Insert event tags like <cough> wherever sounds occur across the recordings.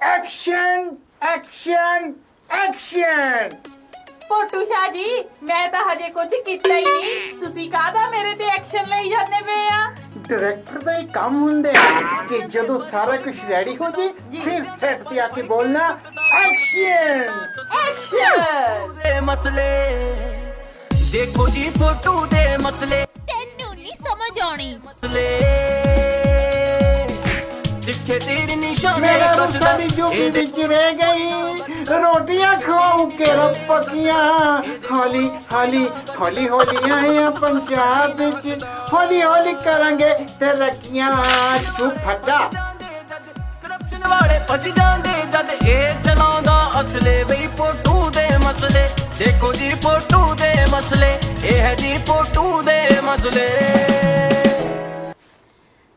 Action action action Potu Shah ji ਮੈਂ ਤਾਂ ਹਜੇ ਕੁਝ ਕੀਤਾ ਹੀ ਨਹੀਂ। ਤੁਸੀਂ ਕਾਹਦਾ ਮੇਰੇ ਤੇ ਐਕਸ਼ਨ ਲਈ ਜਾਂਦੇ ਪਏ ਆ? ਡਾਇਰੈਕਟਰ ਦਾ ਇਹ ਕੰਮ ਹੁੰਦਾ ਹੈ ਕਿ ਜਦੋਂ ਸਾਰਾ ਕੁਝ ਰੈਡੀ ਹੋ ਜੇ ਫਿਰ ਸੈੱਟ ਤੇ ਆ ਕੇ ਬੋਲਣਾ ਐਕਸ਼ਨ ਐਕਸ਼ਨ ਦੇ ਮਸਲੇ ਦੇਖੋ ਜੀ ਫੋਟੋ ਦੇ ਮਸਲੇ। ਤੈਨੂੰ ਨਹੀਂ ਸਮਝ ਆਉਣੀ। ਮਸਲੇ ਦਿਖੇ ਤੇਰੀ ਮੇਰਾ ਸਾਡੀ ਜੋਗੀ ਵਿੱਚ ਰਹਿ ਗਈ। ਰੋਟੀਆਂ ਖਾਉ ਕੇ ਪੱਕੀਆਂ ਹੌਲੀ ਹੌਲੀ ਹੌਲੀ ਹੌਲੀ ਆਇਆ ਪੰਜਾਬ ਵਿੱਚ। ਹੌਲੀ ਹੌਲੀ ਕਰਾਂਗੇ ਤਰੱਕੀਆਂ। ਤੂੰ ਫੱਟਾ। ਕਰਪਸ਼ਨ ਵਾਲੇ ਭੱਜ ਜਾਂਦੇ ਜਦ ਇਹ ਚਲਾਉਂਦਾ ਅਸਲੇ ਬਈ ਫੋਟੋ ਦੇ ਮਸਲੇ ਦੇਖੋ ਜੀ ਫੋਟੋ ਦੇ ਮਸਲੇ ਇਹ ਹੈ ਜੀ ਫੋਟੋ ਦੇ ਮਸਲੇ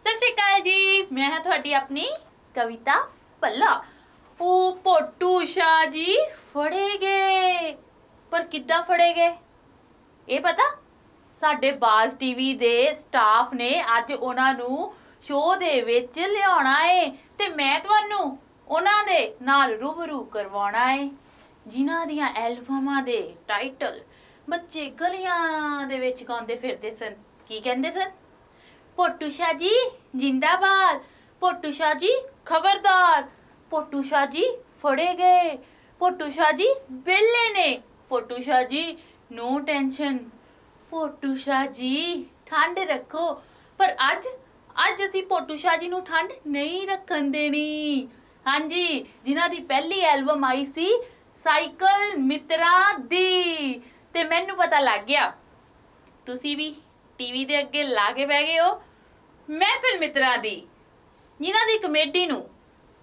ਸਤਿ ਸ਼੍ਰੀ ਅਕਾਲ ਜੀ। ਮੈਂ ਹਾਂ ਤੁਹਾਡੀ ਆਪਣੀ ਕਵਿਤਾ ਪੱਲਾ ਉਹ ਪੋਟੂ ਸ਼ਾਹ ਜੀ ਫੜੇ ਗਏ। ਪਰ ਕਿੱਦਾਂ ਫੜੇ ਗਏ? ਇਹ ਪਤਾ? ਸਾਡੇ ਬਾਜ਼ ਟੀਵੀ ਦੇ ਸਟਾਫ ਨੇ ਅੱਜ ਉਹਨਾਂ ਨੂੰ ਸ਼ੋਅ ਦੇ ਵਿੱਚ ਲਿਆਉਣਾ ਏ ਤੇ ਮੈਂ ਤੁਹਾਨੂੰ ਉਹਨਾਂ ਦੇ ਨਾਲ ਰੂਬਰੂ ਕਰਵਾਉਣਾ ਏ। ਜਿਨ੍ਹਾਂ ਦੀਆਂ ਐਲਬਮਾਂ ਦੇ ਟਾਈਟਲ ਬੱਚੇ ਗਲੀਆਂ ਦੇ ਵਿੱਚ ਗਾਉਂਦੇ ਫਿਰਦੇ ਸਨ। ਕੀ ਕਹਿੰਦੇ ਸਨ? ਪੋਟੂ ਸ਼ਾਹ ਜੀ, ਜਿੰਦਾਬਾਦ। ਪੋਟੂ ਸ਼ਾਹ ਜੀ ਖਬਰਦਾਰ, ਪੋਟੂ ਸ਼ਾਹ ਜੀ ਫੜੇ ਗਏ। ਪੋਟੂ ਸ਼ਾਹ ਜੀ ਵਿਹਲੇ ਨੇ। ਪੋਟੂ ਸ਼ਾਹ ਜੀ ਨੋ ਟੈਨਸ਼ਨ ਪੋਟੂ ਸ਼ਾਹ ਜੀ, ਠੰਡ ਰੱਖੋ। ਪਰ ਅੱਜ ਅੱਜ ਅਸੀਂ ਪੋਟੂ ਸ਼ਾਹ ਜੀ ਨੂੰ ਠੰਡ ਨਹੀਂ ਰੱਖਣ ਦੇਣੀ। ਹਾਂਜੀ, ਜਿਨ੍ਹਾਂ ਦੀ ਪਹਿਲੀ ਐਲਬਮ ਆਈ ਸੀ, ਸਾਈਕਲ ਮਿੱਤਰਾਂ ਦੀ। ਤੇ ਮੈਨੂੰ ਪਤਾ ਲੱਗ ਗਿਆ, ਤੁਸੀਂ ਵੀ ਟੀਵੀ ਦੇ ਅੱਗੇ ਲਾ ਕੇ ਬਹਿ ਗਏ ਹੋ, ਮਹਿਫਿਲ ਮਿੱਤਰਾ ਦੀ। ਜਿਨ੍ਹਾਂ ਦੀ ਕਮੇਡੀ ਨੂੰ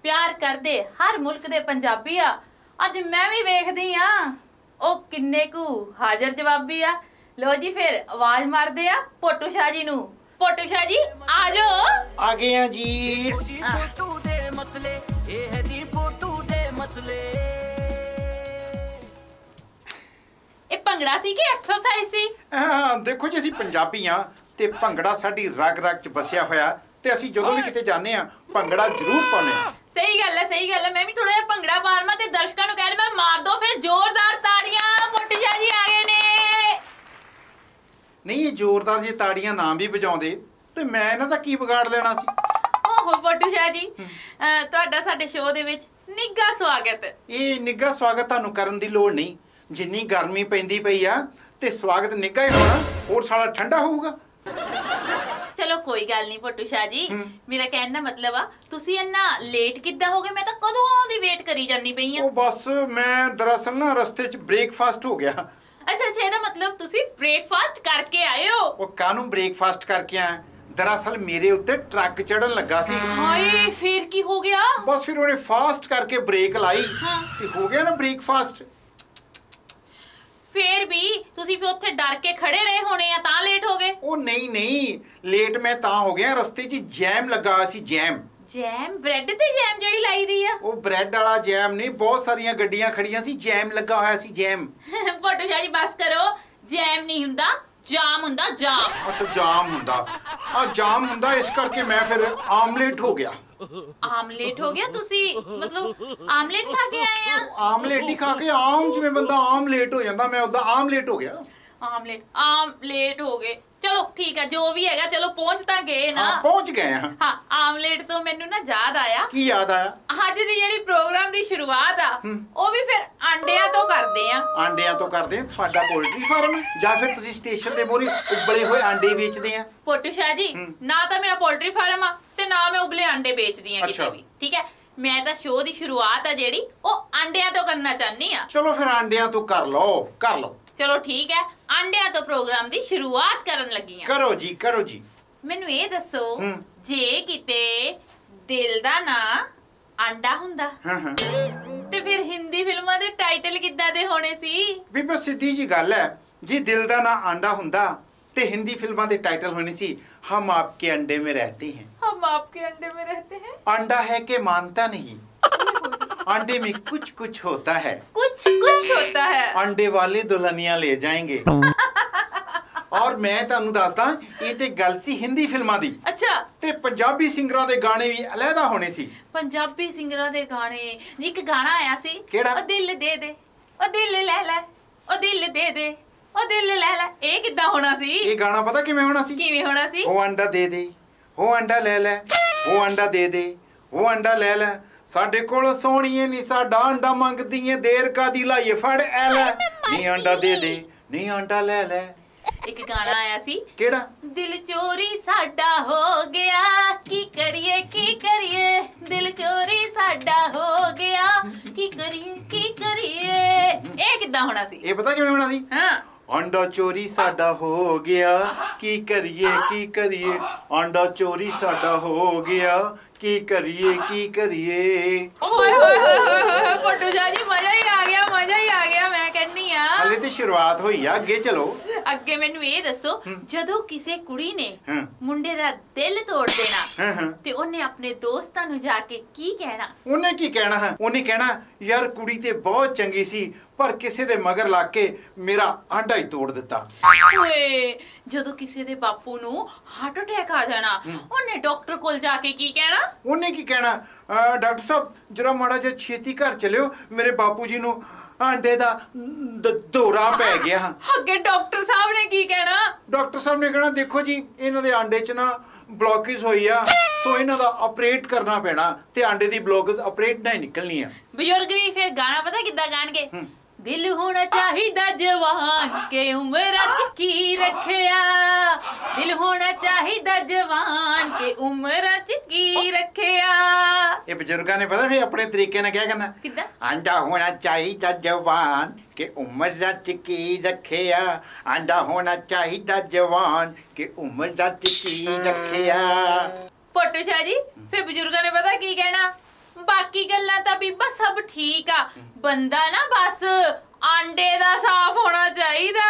ਪਿਆਰ ਕਰਦੇ ਹਰ ਮੁਲਕ ਦੇ ਪੰਜਾਬੀ ਆ ਅੱਜ ਮੈਂ ਵੀ ਵੇਖਦੀ ਆ। ਉਹ ਕਿੰਨੇ ਕੁ ਹਾਜ਼ਰ ਜਵਾਬੀ ਆ। ਲੋ ਜੀ ਫਿਰ ਆਵਾਜ਼ ਮਾਰਦੇ ਆ ਪੋਟੂ ਸ਼ਾਹ ਜੀ ਨੂੰ। ਪੋਟੂ ਸ਼ਾਹ ਜੀ ਆ ਜਾਓ। ਆ ਗਏ ਆ ਜੀ। ਦੇ ਮਸਲੇ ਇਹ ਹੈ ਜੀ ਫੋਟੋ ਦੇ ਮਸਲੇ। ਇਹ ਭੰਗੜਾ ਸੀ ਕਿ ਐਕਸਰਸਾਈਜ਼ ਸੀ? ਹਾਂ ਦੇਖੋ ਜੀ ਅਸੀਂ ਪੰਜਾਬੀ ਆ ਤੇ ਭੰਗੜਾ ਸਾਡੀ ਰਗ ਰਗ ਚ ਵਸਿਆ ਹੋਇਆ। ਤੇ ਅਸੀਂ ਜਦੋਂ ਵੀ ਕਿਤੇ ਜਾਂਦੇ ਆ ਭੰਗੜਾ ਜ਼ਰੂਰ ਪਾਉਂਦੇ ਆ ਸਹੀ ਗੱਲ ਹੈ ਸਹੀ ਗੱਲ ਹੈ। ਮੈਂ ਵੀ ਥੋੜਾ ਜਿਹਾ ਭੰਗੜਾ ਪਾਰਮਾ ਤੇ ਦਰਸ਼ਕਾਂ ਨੂੰ ਕਹਿ ਮੈਂ ਮਾਰ ਦੋ ਫਿਰ ਜ਼ੋਰਦਾਰ ਤਾੜੀਆਂ ਸ਼ਾਹ ਜੀ ਆ ਗਏ ਨੇ। ਨਹੀਂ ਇਹ ਜ਼ੋਰਦਾਰ ਜੇ ਤਾੜੀਆਂ ਨਾ ਵੀ ਵਜਾਉਂਦੇ ਤੇ ਮੈਂ ਇਹਨਾਂ ਦਾ ਕੀ ਵਿਗਾੜ ਲੈਣਾ ਸੀ? ਓਹੋ ਪੋਟੂ ਸ਼ਾਹ ਜੀ ਤੁਹਾਡਾ ਸਾਡੇ ਸ਼ੋਅ ਦੇ ਵਿੱਚ ਨਿੱਘਾ ਸਵਾਗਤ। ਇਹ ਨਿੱਘਾ ਸਵਾਗਤ ਤੁਹਾਨੂੰ ਕਰਨ ਦੀ ਲੋੜ ਨਹੀਂ। ਜਿੰਨੀ ਗਰਮੀ ਪੈਂਦੀ ਪਈ ਆ ਤੇ ਸਵਾਗਤ ਨਿੱਘਾ ਹੀ ਹੋਣਾ ਹੋਰ ਸਾਲਾ ਠੰਡਾ ਹੋਊਗਾ। ਚਲੋ ਕੋਈ ਗੱਲ ਨਹੀਂ ਪੋਟੂ ਸ਼ਾਹ ਜੀ। ਮੇਰਾ ਕਹਿਣ ਦਾ ਮਤਲਬ ਆ ਤੁਸੀਂ ਇੰਨਾ ਲੇਟ ਕਿੱਦਾਂ ਹੋ ਗਏ? ਮੈਂ ਤਾਂ ਕਦੋਂ ਦੀ ਵੇਟ ਕਰੀ ਜਾਂਦੀ ਪਈ ਆ? ਉਹ ਬਸ ਮੈਂ ਦਰਅਸਲ ਨਾ ਰਸਤੇ 'ਚ ਬ੍ਰੇਕਫਾਸਟ ਹੋ ਗਿਆ। ਅੱਛਾ ਅੱਛਾ ਇਹਦਾ ਮਤਲਬ ਤੁਸੀਂ ਬ੍ਰੇਕਫਾਸਟ ਕਰਕੇ ਆਏ ਹੋ? ਉਹ ਕਾਹਨੂੰ ਬ੍ਰੇਕਫਾਸਟ ਕਰਕੇ ਆਇਆ? ਦਰਅਸਲ ਮੇਰੇ ਉੱਤੇ ਟਰੱਕ ਚੜਨ ਲੱਗਾ ਸੀ। ਹਾਏ ਫੇਰ ਕੀ ਹੋ ਗਿਆ? ਬਸ ਫਿਰ ਉਹਨੇ ਫਾਸਟ ਕਰਕੇ ਬ੍ਰੇਕ ਲਾਈ। ਹਾਂ। ਤੇ ਹੋ ਗਿਆ ਨਾ ਬ੍ਰੇਕਫਾਸਟ ਫੇਰ ਵੀ ਤੁਸੀਂ ਫਿਰ ਉੱਥੇ ਡਰ ਕੇ ਖੜੇ ਰਹੇ ਹੋਣੇ ਆ ਤਾਂ ਲੇਟ ਹੋ ਗਏ। ਉਹ ਨਹੀਂ ਨਹੀਂ ਲੇਟ ਮੈਂ ਤਾਂ ਹੋ ਗਿਆ ਰਸਤੇ 'ਚ ਜੈਮ ਲੱਗਾ ਹੋਇਆ ਸੀ ਜੈਮ ਜੈਮ ਬ੍ਰੈਡ ਤੇ ਜੈਮ ਜਿਹੜੀ ਲਾਈ ਦੀ ਆ? ਉਹ ਬ੍ਰੈਡ ਵਾਲਾ ਜੈਮ ਨਹੀਂ ਬਹੁਤ ਸਾਰੀਆਂ ਗੱਡੀਆਂ ਖੜੀਆਂ ਸੀ ਜੈਮ ਲੱਗਾ ਹੋਇਆ ਸੀ ਜੈਮ ਪੋਟੂ <laughs> ਸ਼ਾਹ ਜੀ ਬਸ ਕਰੋ। ਜੈਮ ਨਹੀਂ ਹੁੰਦਾ ਜਾਮ ਹੁੰਦਾ ਜਾਮ। ਅੱਛਾ ਜਾਮ ਹੁੰਦਾ। ਆ ਜਾਮ ਹੁੰਦਾ ਇਸ ਕਰਕੇ ਮੈਂ ਫਿਰ ਆਮਲੇਟ ਹੋ ਗਿਆ। ਆਮਲੇਟ ਹੋ ਗਿਆ? ਤੁਸੀਂ ਮਤਲਬ ਆਮਲੇਟ ਖਾ ਕੇ ਆਏ ਆ? ਆਮਲੇਟ ਹੀ ਖਾ ਕੇ ਆਮ ਜਿਵੇਂ ਬੰਦਾ ਆਮਲੇਟ ਹੋ ਜਾਂਦਾ ਮੈਂ ਉਹਦਾ ਆਮਲੇਟ ਹੋ ਗਿਆ। ਆਮਲੇਟ ਆਮਲੇਟ ਹੋ ਗਏ। ਚਲੋ ਠੀਕ ਹੈ ਜੋ ਵੀ ਹੈਗਾ ਚਲੋ ਪਹੁੰਚ ਤਾਂ ਗਏ ਨਾ। ਹਾਂ ਪਹੁੰਚ ਗਏ ਹਾਂ ਹਾਂ ਆਮਲੇਟ ਤੋਂ ਮੈਨੂੰ ਨਾ ਯਾਦ ਆਇਆ। ਕੀ ਯਾਦ ਆਇਆ? ਅੱਜ ਦੀ ਜਿਹੜੀ ਪ੍ਰੋਗਰਾਮ ਦੀ ਸ਼ੁਰੂਆਤ ਆ। ਉਹ ਵੀ ਫਿਰ ਆਂਡਿਆਂ ਤੋਂ ਕਰਦੇ ਆ। ਆਂਡਿਆਂ ਤੋਂ ਕਰਦੇ ਹਾਂ ਤੁਹਾਡਾ ਪੋਲਟਰੀ ਫਾਰਮ ਜਾਂ ਫਿਰ ਤੁਸੀਂ ਸਟੇਸ਼ਨ ਦੇ ਮੋਰੇ ਉਬਲੇ ਹੋਏ ਆਂਡੇ ਵੇਚਦੇ ਆ? ਪੋਟੂ ਸ਼ਾਹ ਜੀ। ਨਾ ਤਾਂ ਮੇਰਾ ਪੋਲਟਰੀ ਫਾਰਮ ਆ ਤੇ ਨਾ ਮੈਂ ਉਬਲੇ ਆਂਡੇ ਵੇਚਦੀ ਆ ਕਿਤੇ। ਵੀ ਠੀਕ ਹੈ? ਮੈਂ ਤਾਂ ਸ਼ੋਅ ਦੀ ਸ਼ੁਰੂਆਤ ਆ ਜਿਹੜੀ ਉਹ ਆਂਡਿਆਂ ਤੋਂ ਕਰਨਾ ਚਾਹਨੀ ਆ। ਚਲੋ ਫਿਰ ਆਂਡਿਆਂ ਤੋਂ ਕਰ ਲਓ ਕਰ ਲਓ। ਚਲੋ ਠੀਕ ਹੈ ਆਂਡਿਆਂ ਤੋਂ ਪ੍ਰੋਗਰਾਮ ਦੀ ਸ਼ੁਰੂਆਤ ਕਰਨ ਲੱਗੀ ਆ ਕਰੋ ਜੀ ਕਰੋ ਜੀ। ਮੈਨੂੰ ਇਹ ਦੱਸੋ ਜੇ ਕਿਤੇ ਦਿਲ ਦਾ ਨਾਂ ਆਂਡਾ ਹੁੰਦਾ ਤੇ ਫਿਰ ਹਿੰਦੀ ਫਿਲਮਾਂ ਦੇ ਟਾਈਟਲ ਕਿੱਦਾਂ ਦੇ ਹੋਣੇ ਸੀ? ਬੀਬੋ ਸਿੱਧੀ ਜੀ ਗੱਲ ਹੈ ਜੀ ਦਿਲ ਦਾ ਨਾ ਆਂਡਾ ਹੁੰਦਾ ਤੇ ਹਿੰਦੀ ਫਿਲਮਾਂ ਦੇ ਟਾਈਟਲ ਹੋਣੇ ਸੀ ਹਮ ਆਪਕੇ ਅੰਡੇ ਮੇ ਰਹਤੇ ਹੈ। ਹਮ ਆਪਕੇ ਅੰਡੇ ਮੇ ਰਹਤੇ ਹੈ। ਆਂਡਾ ਹੈ ਕਿ ਮਾਨਤਾ ਨਹੀਂ? <laughs> अंडे में कुछ कुछ होता है कुछ कुछ होता है अंडे वाले दुल्हनिया ले जाएंगे और ਮੈਂ ਤੁਹਾਨੂੰ ਦੱਸਦਾ ਇਹ ਤੇ ਗੱਲ ਸੀ ਹਿੰਦੀ ਫਿਲਮਾਂ ਦੀ ਅੱਛਾ ਤੇ ਪੰਜਾਬੀ ਸਿੰਗਰਾਂ ਦੇ ਗਾਣੇ ਵੀ ਅਲੱਗਾ ਹੋਣੇ ਸੀ ਪੰਜਾਬੀ ਸਿੰਗਰਾਂ ਦੇ ਗਾਣੇ ਜੀ ਇੱਕ ਗਾਣਾ ਆਇਆ ਸੀ ਕਿਹੜਾ? ਉਹ ਦਿਲ ਦੇ ਦੇ ਉਹ ਦਿਲ ਲੈ ਲੈ ਉਹ ਦਿਲ ਦੇ ਦੇ ਉਹ ਦਿਲ ਲੈ ਲੈ ਇਹ ਕਿੱਦਾਂ ਹੋਣਾ ਸੀ ਇਹ ਗਾਣਾ ਪਤਾ ਕਿਵੇਂ ਹੋਣਾ ਸੀ ਕਿਵੇਂ ਹੋਣਾ ਸੀ ਉਹ ਅੰਡਾ ਦੇ ਦੇ ਉਹ ਅੰਡਾ ਲੈ ਲੈ ਉਹ ਅੰਡਾ ਦੇ ਦੇ ਉਹ ਅੰਡਾ ਲੈ ਲੈ ਸਾਡੇ ਕੋਲ ਸੋਹਣੀਏ ਨਹੀਂ ਸਾਡਾ ਅੰਡਾ ਮੰਗਦੀ ਏ ਦੇਰ ਕਾਦੀ ਲਾਈਏ? ਫੜ ਐ ਲੈ। ਨਹੀਂ ਅੰਡਾ ਦੇ ਦੇ ਨਹੀਂ। ਅੰਡਾ ਲੈ ਲੈ। ਇੱਕ ਗਾਣਾ ਆਇਆ ਸੀ। ਕਿਹੜਾ? ਦਿਲ ਚੋਰੀ ਸਾਡਾ ਹੋ ਗਿਆ ਕੀ ਕਰੀਏ ਕੀ ਕਰੀਏ? ਦਿਲ ਚੋਰੀ ਸਾਡਾ ਹੋ ਗਿਆ ਕੀ ਕਰੀਏ ਕੀ ਕਰੀਏ? ਇਹ ਕਿੱਦਾਂ ਹੋਣਾ ਸੀ? ਇਹ ਪਤਾ ਕਿਵੇਂ ਹੋਣਾ ਸੀ? ਹਾਂ। ਅੰਡਾ ਚੋਰੀ ਸਾਡਾ ਹੋ ਗਿਆ ਕੀ ਕਰੀਏ ਕੀ ਕਰੀਏ? ਅੰਡਾ ਚੋਰੀ ਸਾਡਾ ਹੋ ਗਿਆ ਕੀ ਕਰੀਏ ਕੀ ਕਰੀਏ? ਓਏ ਹੋਏ ਹੋਏ ਹੋਏ ਪੱਟੂ ਜਾ ਜੀ ਮਜ਼ਾ ਹੀ ਆ ਗਿਆ ਮਜ਼ਾ ਹੀ ਆ ਗਿਆ ਮੈਂ ਕਹਿੰਨੀ ਆ। ਹਲੇ ਤੇ ਸ਼ੁਰੂਆਤ ਹੋਈ ਆ ਅੱਗੇ ਚਲੋ। ਅੱਗੇ ਮੈਨੂੰ ਇਹ ਦੱਸੋ। ਜਦੋਂ ਕਿਸੇ ਕੁੜੀ ਨੇ। ਮੁੰਡੇ ਦਾ ਦਿਲ ਤੋੜ ਦੇਣਾ ਤੇ ਉਹਨੇ ਆਪਣੇ ਦੋਸਤਾਂ ਨੂੰ ਜਾ ਕੇ ਕੀ ਕਹਿਣਾ? ਉਹਨੇ ਕੀ ਕਹਿਣਾ? ਹੈ ਉਹਨੇ ਕਹਿਣਾ ਯਾਰ ਕੁੜੀ ਤੇ ਬਹੁਤ ਚੰਗੀ ਸੀ ਪਰ ਕਿਸੇ ਦੇ ਮਗਰ ਲੱਗ ਕੇ ਮੇਰਾ ਆਂਡਾ ਹੀ ਤੋੜ ਦਿੱਤਾ। ਓਏ ਜਦੋਂ ਕਿਸੇ ਦੇ ਬਾਪੂ ਨੂੰ ਹਾਰਟ ਅਟੈਕ ਆ ਜਾਣਾ ਉਹਨੇ ਡਾਕਟਰ ਕੋਲ ਜਾ ਕੇ ਕੀ ਕਹਿਣਾ? ਉਹਨੇ ਕੀ ਕਹਿਣਾ? "ਅਹ, ਡਾਕਟਰ ਸਾਹਿਬ ਜਰਾ ਮਾੜਾ ਜਿਹਾ ਛੇਤੀ ਘਰ ਚਲਿਓ ਮੇਰੇ ਬਾਪੂ ਜੀ ਨੂੰ ਆਂਡੇ ਦਾ ਦੌਰਾ ਪੈ ਗਿਆ। ਅੱਗੇ ਡਾਕਟਰ ਸਾਹਿਬ ਨੇ ਕੀ ਕਹਿਣਾ? ਡਾਕਟਰ ਸਾਹਿਬ ਨੇ ਕਹਿਣਾ ਦੇਖੋ ਜੀ ਇਹਨਾਂ ਦੇ ਆਂਡੇ 'ਚ ਨਾ ਬਲੌਕੇਜ ਹੋਈ ਆ ਸੋ ਇਹਨਾਂ ਦਾ ਆਪਰੇਟ ਕਰਨਾ ਪੈਣਾ ਤੇ ਆਂਡੇ ਦੀ ਬਲੌਕੇਜ ਆਪਰੇਟ ਨਾਲ ਹੀ ਨਿਕਲਣੀ ਆ। ਬਜ਼ੁਰਗ ਵੀ ਫਿਰ ਗਾਣਾ ਪਤਾ ਕਿੱਦਾਂ ਗਾਣਗੇ। ਦਿਲ ਹੋਣਾ ਚਾਹੀਦਾ ਜਵਾਨ ਕੇ ਉਮਰਾਂ ਚ ਕੀ ਰੱਖਿਆ? ਦਿਲ ਹੋਣਾ ਚਾਹੀਦਾ ਜਵਾਨ ਕੇ ਉਮਰਾਂ ਚ ਕੀ ਰੱਖਿਆ? ਇਹ ਬਜ਼ੁਰਗਾਂ ਨੇ ਪਤਾ ਵੀ ਆਪਣੇ ਤਰੀਕੇ ਨਾਲ ਕਿਆ ਕਰਨਾ? ਕਿੱਦਾਂ? ਆਂਡਾ ਹੋਣਾ ਚਾਹੀਦਾ ਜਵਾਨ ਕਿ ਉਮਰ ਚ ਕੀ ਰੱਖਿਆ? ਆਂਡਾ ਹੋਣਾ ਚਾਹੀਦਾ ਜਵਾਨ ਕਿ ਉਮਰ ਚ ਕੀ ਰੱਖਿਆ? ਪੋਟੂ ਸ਼ਾਹ ਜੀ ਫਿਰ ਬਜ਼ੁਰਗਾਂ ਨੇ ਪਤਾ ਕੀ ਕਹਿਣਾ? ਬਾਕੀ ਗੱਲਾਂ ਤਾਂ ਬੀਬਾ ਸਭ ਠੀਕ ਆ। ਬੰਦਾ ਨਾ ਬਸ ਆਂਡੇ ਦਾ ਸਾਫ਼ ਹੋਣਾ ਚਾਹੀਦਾ।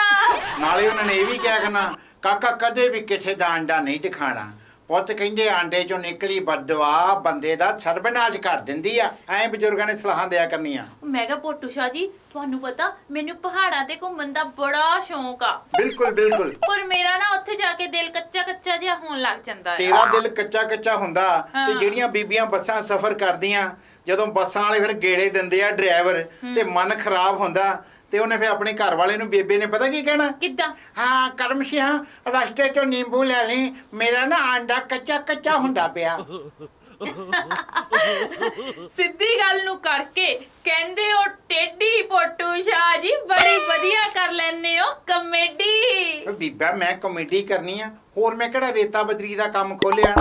ਨਾਲੇ ਉਹਨਾਂ ਨੇ ਇਹ ਵੀ ਕਿਹਾ ਕਰਨਾ, ਕਾਕਾ ਕਦੇ ਵੀ ਕਿਸੇ ਦਾ ਆਂਡਾ ਨਹੀਂ ਦਿਖਾਣਾ। ਪੁੱਤ ਕਹਿੰਦੇ ਆਂਡੇ ਚੋਂ ਨਿਕਲੀ ਬਦਦੁਆ ਬੰਦੇ ਦਾ ਸਰਬਨਾਸ਼ ਕਰ ਦਿੰਦੀ ਆ। ਐਂ ਬਜ਼ੁਰਗਾਂ ਨੇ ਸਲਾਹਾਂ ਦਿਆ ਕਰਨੀਆਂ। ਮੈਂ ਕਿਹਾ ਪੋਟੂ ਸ਼ਾਹ ਜੀ ਤੁਹਾਨੂੰ ਪਤਾ ਮੈਨੂੰ ਪਹਾੜਾਂ ਤੇ ਘੁੰਮਣ ਦਾ ਬੜਾ ਸ਼ੌਂਕ ਆ। ਬਿਲਕੁਲ ਬਿਲਕੁਲ। ਪਰ ਮੇਰਾ ਨਾ ਉੱਥੇ ਜਾ ਕੇ ਦਿਲ ਕੱਚਾ ਕੱਚਾ ਜਿਹਾ ਹੋਣ ਲੱਗ ਜਾਂਦਾ ਹੈ ਤੇਰਾ ਦਿਲ ਕੱਚਾ ਕੱਚਾ ਹੁੰਦਾ ਤੇ। ਜਿਹੜੀਆਂ ਬੀਬੀਆਂ ਬੱਸਾਂ ਸਫ਼ਰ ਕਰਦੀਆਂ ਜਦੋਂ ਬੱਸਾਂ ਵਾਲੇ ਫਿਰ ਗੇੜੇ ਦਿੰਦੇ ਆ ਡਰਾਈਵਰ ਤੇ ਮਨ ਖਰਾਬ ਹੁੰਦਾ ਤੇ ਉਹਨੇ ਫਿਰ ਆਪਣੇ ਘਰ ਵਾਲੇ ਨੂੰ ਬੇਬੇ ਨੇ ਪਤਾ ਕੀ ਕਹਿਣਾ? ਕਿੱਦਾਂ? ਹਾਂ ਕਰਮ ਸਿਆ ਰਸਤੇ ਚੋਂ ਨਿੰਬੂ ਲੈ ਲਈ ਮੇਰਾ ਨਾ ਆਂਡਾ ਕੱਚਾ ਕੱਚਾ ਹੁੰਦਾ ਪਿਆ। ਸਿੱਧੀ ਗੱਲ ਨੂੰ ਕਰਕੇ ਕਹਿੰਦੇ ਹੋ ਟੇਡੀ ਪੋਟੂ ਸ਼ਾਹ ਜੀ ਬੜੀ ਵਧੀਆ ਕਰ ਲੈਨੇ ਹੋ ਕਮੇਡੀ। ਬੀਬਾ ਮੈਂ ਕਮੇਡੀ ਕਰਨੀ ਆ। ਹੋਰ ਮੈਂ ਕਿਹੜਾ ਰੇਤਾ ਬਜਰੀ ਦਾ ਕੰਮ ਖੋਲਿਆ?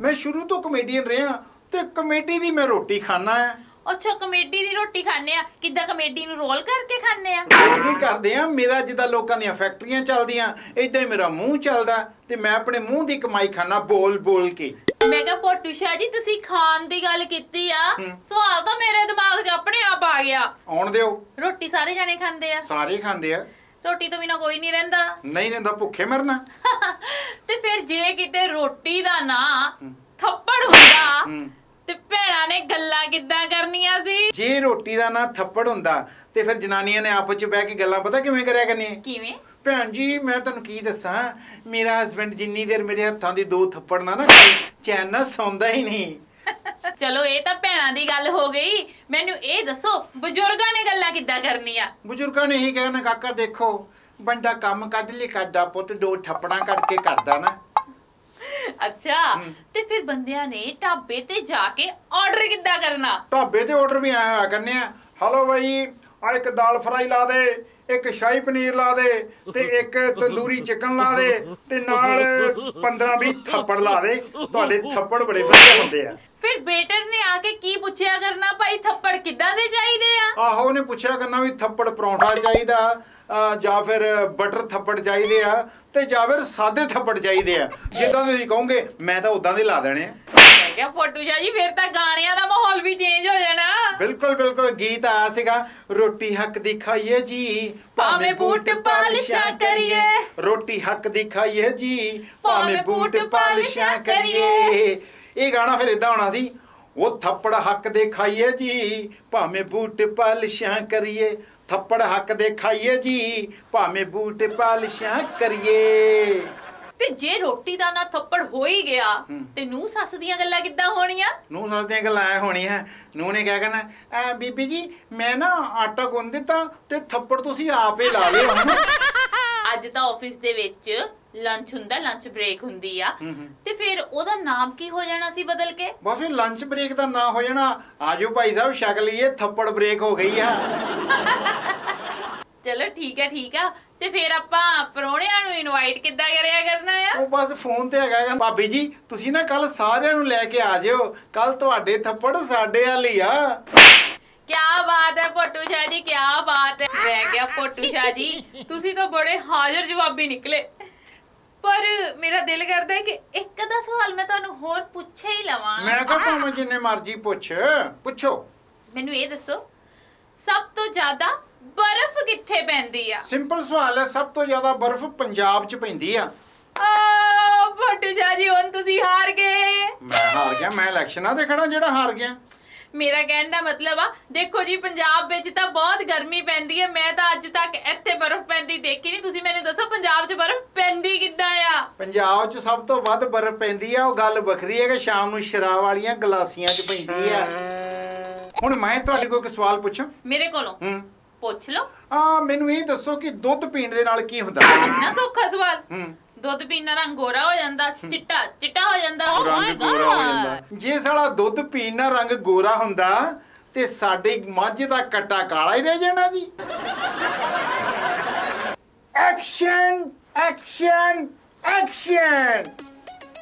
ਮੈਂ ਸ਼ੁਰੂ ਤੋਂ ਕਮੇਡੀਅਨ ਰਿਹਾ ਤੇ ਕਮੇਡੀ ਦੀ ਮੈਂ ਰੋਟੀ ਖਾਣਾ ਆ। ਅੱਛਾ ਕਮੇਡੀ ਦੀ ਰੋਟੀ ਖਾਣੇ ਆ? ਕਿੱਦਾਂ ਕਮੇਡੀ ਨੂੰ ਰੋਲ ਕਰਕੇ ਖਾਣੇ ਆ? ਨਹੀਂ ਕਰਦੇ ਆ ਮੇਰਾ ਜਿੱਦਾਂ ਲੋਕਾਂ ਦੀਆਂ ਫੈਕਟਰੀਆਂ ਚੱਲਦੀਆਂ ਏਦਾਂ ਹੀ ਮੇਰਾ ਮੂੰਹ ਚੱਲਦਾ ਤੇ ਮੈਂ ਆਪਣੇ ਮੂੰਹ ਦੀ ਕਮਾਈ ਖਾਣਾ ਬੋਲ ਬੋਲ ਕੇ। ਮੈਂ ਕਿਹਾ ਪੋਟੂ ਸ਼ਾਹ ਜੀ ਤੁਸੀਂ ਖਾਣ ਦੀ ਗੱਲ ਕੀਤੀ ਆ। ਸਵਾਲ ਤਾਂ ਮੇਰੇ ਦਿਮਾਗ 'ਚ ਆਪਣੇ ਆਪ ਆ ਗਿਆ। ਆਉਣ ਦਿਓ। ਰੋਟੀ ਸਾਰੇ ਜਾਣੇ ਖਾਂਦੇ ਆ? ਸਾਰੇ ਖਾਂਦੇ ਆ। ਰੋਟੀ ਤੋਂ ਬਿਨਾ ਕੋਈ ਨਹੀਂ ਰਹਿੰਦਾ। ਨਹੀਂ ਰਹਿੰਦਾ ਭੁੱਖੇ ਮਰਨਾ। <laughs> ਤੇ ਫਿਰ ਜੇ ਕਿਤੇ ਰੋਟੀ ਦਾ ਨਾਂ ਥੱਪੜ ਹੁੰਦਾ। ਤੇ ਭੈਣਾਂ ਨੇ ਗੱਲਾਂ ਕਿੱਦਾਂ ਕਰਨੀਆਂ ਸੀ? ਜੇ ਰੋਟੀ ਦਾ ਨਾ ਥੱਪੜ ਹੁੰਦਾ ਤੇ ਫਿਰ ਜਨਾਨੀਆਂ ਨੇ ਆਪਸ ਚ ਬਹਿ ਕੇ ਗੱਲਾਂ ਪਤਾ ਕਿਵੇਂ ਕਰਿਆ ਕਰਨੀਆਂ? ਕਿਵੇਂ? ਭੈਣ ਜੀ ਮੈਂ ਤੁਹਾਨੂੰ ਕੀ ਦੱਸਾਂ? ਮੇਰਾ ਹਸਬੰਡ ਜਿੰਨੀ ਦੇਰ ਮੇਰੇ ਹੱਥਾਂ ਦੀ ਦੋ ਥੱਪੜ ਨਾ ਨਾ ਚੈਨ ਨਾਲ ਸੌਂਦਾ ਹੀ ਨਹੀਂ। <laughs> ਚਲੋ ਇਹ ਤਾਂ ਭੈਣਾਂ ਦੀ ਗੱਲ ਹੋ ਗਈ। ਮੈਨੂੰ ਇਹ ਦੱਸੋ ਬਜ਼ੁਰਗਾਂ ਨੇ ਗੱਲਾਂ ਕਿੱਦਾਂ ਕਰਨੀਆਂ? ਬਜ਼ੁਰਗਾਂ ਨੇ ਇਹੀ ਕਹਿਣਾ ਕਾਕਾ ਦੇਖੋ ਬੰਦਾ ਕੰਮ ਕੱਢ ਲਈ ਕਰਦਾ ਪੁੱਤ ਦੋ ਥੱਪੜਾਂ ਕਰਕੇ ਕਰਦਾ ਨਾ। ਅੱਛਾ। ਤੇ ਫਿਰ ਬੰਦਿਆਂ ਨੇ ਢਾਬੇ ਤੇ ਜਾ ਕੇ ਆਰਡਰ ਕਿੱਦਾਂ ਕਰਨਾ? ਢਾਬੇ ਤੇ ਆਰਡਰ ਵੀ ਆਇਆ ਕਰਨੇ ਆ। ਹਲੋ ਬਾਈ ਆ ਇੱਕ ਦਾਲ ਫਰਾਈ ਲਾ ਦੇ ਇੱਕ ਸ਼ਾਹੀ ਪਨੀਰ ਲਾ ਦੇ ਤੇ ਇੱਕ ਤੰਦੂਰੀ ਚਿਕਨ ਲਾ ਦੇ ਤੇ ਨਾਲ 15 20 ਥੱਪੜ ਲਾ ਦੇ। ਤੁਹਾਡੇ ਥੱਪੜ ਬੜੇ ਵਧੀਆ ਹੁੰਦੇ ਆ। ਫਿਰ ਬੇਟਰ ਨੇ ਆ ਕੇ ਕੀ ਪੁੱਛਿਆ ਕਰਨਾ? ਭਾਈ ਥੱਪੜ ਕਿੱਦਾਂ ਦੇ ਚਾਹੀਦੇ ਆ? ਆਹੋ ਉਹਨੇ ਪੁੱਛਿਆ ਕਰਨਾ ਵੀ ਥੱਪੜ ਪਰੌਂਠਾ ਚਾਹੀਦਾ ਜਾਂ ਫਿਰ ਬਟਰ ਥੱਪੜ ਚਾਹੀਦੇ ਆ ਤੇ ਜਾਂ ਫਿਰ ਸਾਦੇ ਥੱਪੜ ਚਾਹੀਦੇ ਆ। ਜਿੱਦਾਂ ਤੁਸੀਂ ਕਹੋਗੇ ਮੈਂ ਤਾਂ ਉਦਾਂ ਦੇ ਲਾ ਦੇਣੇ ਆ। ਮੈਂ ਕਿਹਾ ਫੋਟੂ ਜੀ ਫਿਰ ਤਾਂ ਗਾਣਿਆਂ ਦਾ ਮਾਹੌਲ ਵੀ ਚੇਂਜ ਹੋ ਜਾਣਾ। ਬਿਲਕੁਲ ਬਿਲਕੁਲ ਗੀਤ ਆਇਆ ਸੀਗਾ ਰੋਟੀ ਹੱਕ ਦੀ ਖਾਈਏ ਜੀ ਭਾਵੇਂ ਬੂਟ ਪਾਲਿਸ਼ਾਂ ਕਰੀਏ। ਰੋਟੀ ਹੱਕ ਦੀ ਖਾਈਏ ਜੀ ਭਾਵੇਂ ਬੂਟ ਪਾਲਿਸ਼ਾਂ ਕਰੀਏ। ਇਹ ਗਾਣਾ ਫਿਰ ਇਦਾਂ ਹੋਣਾ ਸੀ ਉਹ ਥੱਪੜ ਹੱਕ ਦੇ ਖਾਈਏ ਜੀ ਭਾਵੇਂ ਬੂਟ ਪਾਲਿਸ਼ਾਂ ਕਰੀਏ। ਥੱਪੜ ਹੱਕ ਦੇ ਖਾਈਏ ਜੀ ਭਾਵੇਂ ਬੂਟ ਪਾਲਿਸ਼ਾਂ ਕਰੀਏ। ਤੇ ਜੇ ਰੋਟੀ ਦਾ ਨਾ ਥੱਪੜ ਹੋ ਹੀ ਗਿਆ। ਤੇ ਨੂੰ ਸੱਸ ਦੀਆਂ ਗੱਲਾਂ ਕਿੱਦਾਂ ਹੋਣੀਆਂ? ਨੂੰ ਸੱਸਦੀਆਂ ਗੱਲਾਂ ਐ ਹੋਣੀਆਂ ਨੂੰ ਨੇ ਕਿਹਾ ਕਰਨਾ ਐ ਬੀਬੀ ਜੀ ਮੈਂ ਨਾ ਆਟਾ ਗੁੰਨ ਦਿੱਤਾ ਤੇ ਥੱਪੜ ਤੁਸੀਂ ਆਪੇ ਲਾ ਲਿਓ। ਅੱਜ ਤਾਂ ਆਫਿਸ ਦੇ ਵਿੱਚ ਲੰਚ ਹੁੰਦਾ ਲੰਚ ਬ੍ਰੇਕ ਹੁੰਦੀ ਆ। ਹੂੰ ਹੂੰ। ਤੇ ਫਿਰ ਉਹਦਾ ਨਾਮ ਕੀ ਹੋ ਜਾਣਾ ਸੀ ਬਦਲ ਕੇ? ਬਾ ਫਿਰ ਲੰਚ ਬ੍ਰੇਕ ਦਾ ਨਾ ਹੋ ਜਾਣਾ। ਆਜੋ ਭਾਈ ਸਾਹਿਬ ਛਕ ਲਈਏ ਥੱਪੜ ਬ੍ਰੇਕ ਹੋ ਗਈ ਆ। <laughs> ਚਲੋ ਠੀਕ ਹੈ ਠੀਕ ਆ। ਤੇ ਫਿਰ ਆਪਾਂ ਪਰੋਣਿਆਂ ਨੂੰ ਇਨਵਾਈਟ ਕਿੱਦਾਂ ਕਰਿਆ ਕਰਨਾ ਆ? ਉਹ ਬਸ ਫੋਨ ਤੇ ਹੈਗਾ ਗਾ। ਭਾਬੀ ਜੀ ਤੁਸੀਂ ਨਾ ਕੱਲ ਸਾਰਿਆਂ ਨੂੰ ਲੈ ਕੇ ਆ ਜਿਓ ਕੱਲ ਤੁਹਾਡੇ ਥੱਪੜ ਸਾਡੇ ਵਾਲ ਹੀ ਆ। ਕਿਆ ਬਾਤ ਹੈ ਪੋਟੂ ਸ਼ਾਹ ਜੀ ਕਿਆ ਬਾਤ ਹੈ ਮੈਂ ਕਿਹਾ ਪੋਟੂ ਸ਼ਾਹ ਜੀ ਤੁਸੀਂ ਤਾਂ ਬੜੇ ਹਾਜ਼ਰ ਜਵਾਬੀ ਨਿਕਲੇ। ਪਰ ਮੇਰਾ ਦਿਲ ਕਰਦਾ ਹੈ ਕਿ ਇੱਕ ਅੱਧਾ ਸਵਾਲ ਮੈਂ ਤੁਹਾਨੂੰ ਹੋਰ ਪੁੱਛੇ ਹੀ ਲਵਾਂ। ਮੈਂ ਕਿਹਾ ਭਾਵੇਂ ਜਿੰਨੇ ਮਰਜ਼ੀ ਪੁੱਛ ਪੁੱਛੋ। ਮੈਨੂੰ ਇਹ ਦੱਸੋ ਸਭ ਤੋਂ ਜ਼ਿਆਦਾ ਬਰਫ਼ ਕਿੱਥੇ ਪੈਂਦੀ ਆ? ਸਿੰਪਲ ਸਵਾਲ ਹੈ ਸਭ ਤੋਂ ਜ਼ਿਆਦਾ ਬਰਫ਼ ਪੰਜਾਬ 'ਚ ਪੈਂਦੀ ਆ। ਆ ਸ਼ਾਹ ਜੀ ਹੁਣ ਤੁਸੀਂ ਹਾਰ ਗਏ। ਮੈਂ ਹਾਰ ਗਿਆ ਮੈਂ ਇਲੈਕਸ਼ਨਾਂ ਤੇ ਖੜਾ ਜਿਹੜਾ ਹਾਰ ਗਿਆ। ਮੇਰਾ ਕਹਿਣ ਦਾ ਮਤਲਬ ਆ ਦੇਖੋ ਜੀ ਪੰਜਾਬ ਵਿੱਚ ਤਾਂ ਬਹੁਤ ਗਰਮੀ ਪੈਂਦੀ ਹੈ। ਮੈਂ ਤਾਂ ਅੱਜ ਤੱਕ ਇੱਥੇ ਬਰਫ਼ ਪੈਂਦੀ ਦੇਖੀ ਨਹੀਂ। ਤੁਸੀਂ ਮੈਨੂੰ ਦੱਸੋ ਪੰਜਾਬ 'ਚ ਬਰਫ਼ ਪੈਂਦੀ ਕਿੱਦਾਂ ਆ? ਪੰਜਾਬ 'ਚ ਸਭ ਤੋਂ ਵੱਧ ਬਰਫ਼ ਪੈਂਦੀ ਆ। ਉਹ ਗੱਲ ਵੱਖਰੀ ਹੈ ਕਿ ਸ਼ਾਮ ਨੂੰ ਸ਼ਰਾਬ ਵਾਲੀਆਂ ਗਲਾਸੀਆਂ 'ਚ ਪੈਂਦੀ ਆ। ਹੁਣ ਮੈਂ ਤੁਹਾਡੇ ਕੋਲ ਇੱਕ ਸਵਾਲ ਪੁੱਛਾਂ? ਮੇਰੇ ਕੋਲੋਂ? ਹੂੰ। ਪੁੱਛ ਲਓ। ਆ ਮੈਨੂੰ ਇਹ ਦੱਸੋ ਕਿ ਦੁੱਧ ਪੀਣ ਦੇ ਨਾਲ ਕੀ ਹੁੰਦਾ? ਇੰਨਾ ਸੌਖਾ ਸਵਾਲ? ਹੂੰ। ਦੁੱਧ ਪੀਣ ਨਾਲ ਰੰਗ ਗੋਰਾ ਹੋ ਜਾਂਦਾ ਚਿੱਟਾ ਚਿੱਟਾ ਹੋ ਜਾਂਦਾ। Oh ਰੰਗ ਗੋਰਾ ਹੋ! ਜਾਂਦਾ। ਜੇ ਸਾਲਾ ਦੁੱਧ ਪੀਣ ਨਾਲ ਰੰਗ ਗੋਰਾ ਹੁੰਦਾ ਤੇ ਸਾਡੇ ਮੱਝ ਦਾ ਕੱਟਾ ਕਾਲਾ ਹੀ ਰਹਿ ਜਾਣਾ ਜੀ। Action action action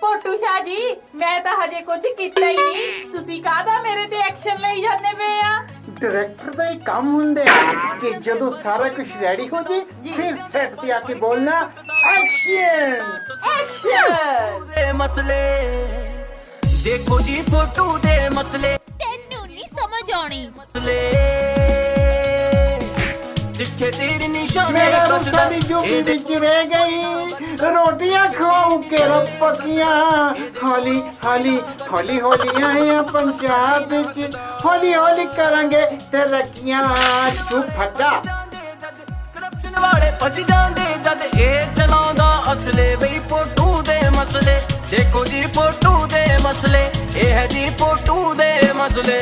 Potu Shah ji ਮੈਂ ਤਾਂ ਹਜੇ ਕੁਝ ਕੀਤਾ ਹੀ ਨਹੀਂ। ਤੁਸੀਂ ਕਾਹਦਾ ਮੇਰੇ ਤੇ ਐਕਸ਼ਨ ਲਈ ਜਾਂਦੇ ਪਏ ਆ? ਡਾਇਰੈਕਟਰ ਦਾ ਇਹ ਕੰਮ ਹੁੰਦਾ ਹੈ ਕਿ ਜਦੋਂ ਸਾਰਾ ਕੁਝ ਰੈਡੀ ਹੋ ਜੇ ਫਿਰ ਸੈੱਟ ਤੇ ਆ ਕੇ ਬੋਲਣਾ ਐਕਸ਼ਨ ਐਕਸ਼ਨ ਦੇ ਮਸਲੇ। ਦੇਖੋ ਜੀ ਫੋਟੋ ਦੇ ਮਸਲੇ। ਤੈਨੂੰ ਨਹੀਂ ਸਮਝ ਆਉਣੀ। ਮਸਲੇ। ਦਿਖੇ ਤੇਰੇ ਨਿਸ਼ਾਨੇ ਮੇਰਾ ਕਸਦਾ। ਸਾਡੀ ਜੋਗੀ ਵਿੱਚ ਰਹਿ ਗਈ। ਰੋਟੀਆਂ ਖਾਉ ਕੇ ਪੱਕੀਆਂ ਹੌਲੀ ਹੌਲੀ ਹੌਲੀ ਹੌਲੀ ਆਏ ਆ ਪੰਜਾਬ ਵਿੱਚ। ਹੌਲੀ ਹੌਲੀ ਕਰਾਂਗੇ ਤਰੱਕੀਆਂ ਛੂ ਫੱਟਾ ਕਰਪਸ਼ਨ ਵਾਲੇ ਭੱਜ ਜਾਂਦੇ ਜਦ ਇਹ ਚਲਾਉਂਦਾ ਅਸਲੇ ਬਈ ਪੋਟੂ ਦੇ ਮਸਲੇ। ਦੇਖੋ ਜੀ ਪੋਟੂ ਦੇ ਮਸਲੇ, ਇਹ ਹੈ ਜੀ ਫੋਟੋ ਦੇ ਮਸਲੇ।